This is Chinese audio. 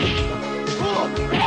Oh!